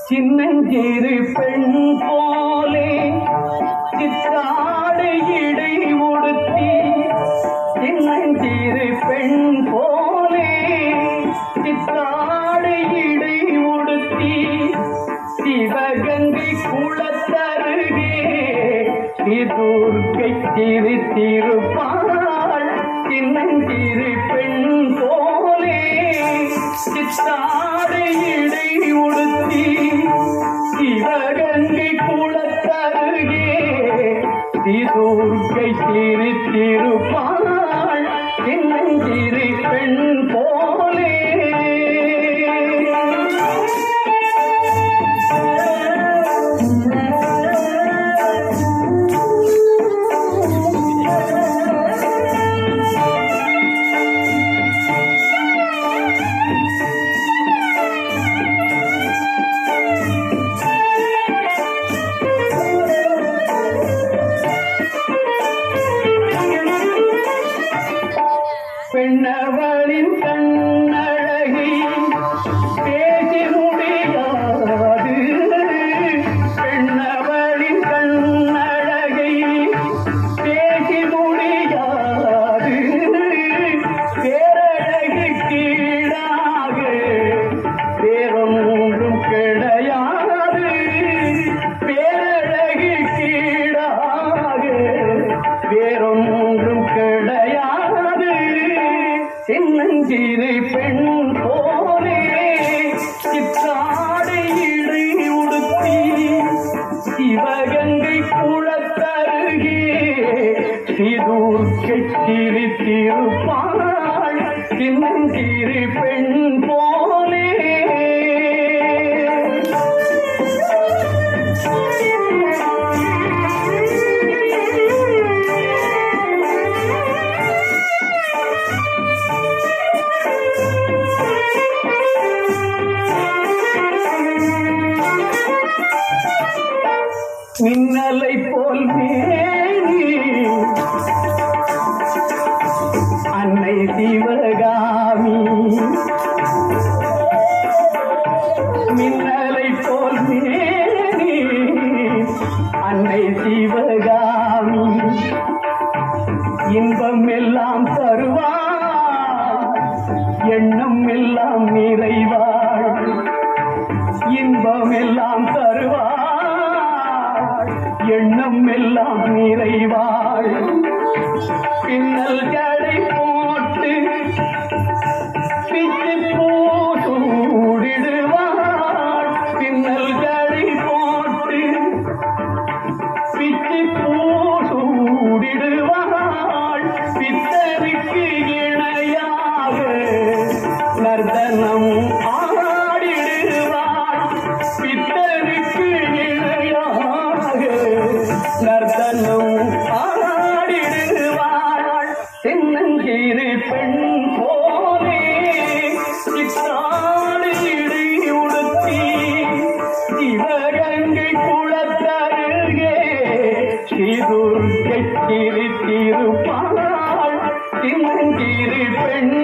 சின்னஞ்சிறு பெண் போலே சித்தாடு இடை உடுத்தி சின்னஞ்சிறு பெண் போலே சித்தாடு இடை உடுத்தி சிவகங்கை குளத்தருகே திருக்கை திரு திருப்பாள் சின்னஞ்சிறு பெண் போலே சித்தாடை இடை உடுத்தி சிவகங்கை குளத்தருகே திருக்கை திரு திருப்பாள் சின்னஞ்சிறு பெண் போ பெண்ணவளின் கண்ணழகி சின்னஞ்சிறு பெண் போலே சித்தாடை இடை உடுத்தி சிவகங்கை குளத்தருகே சிதூர்க்கை திரு திருப்பாள் சின்னஞ்சிறு பெண் மின்னலை போல் மேனி. அன்னை சிவகாமி மின்னலை போல் மேனி. அன்னை சிவகாமி இன்பம் எல்லாம் தருவார். எண்ணம் எல்லாம் நீரை எல்லாம் நிறைவாள் ஸ்ரீதுர்க்கை திருப்பாள் சின்னஞ்சிறு பெண்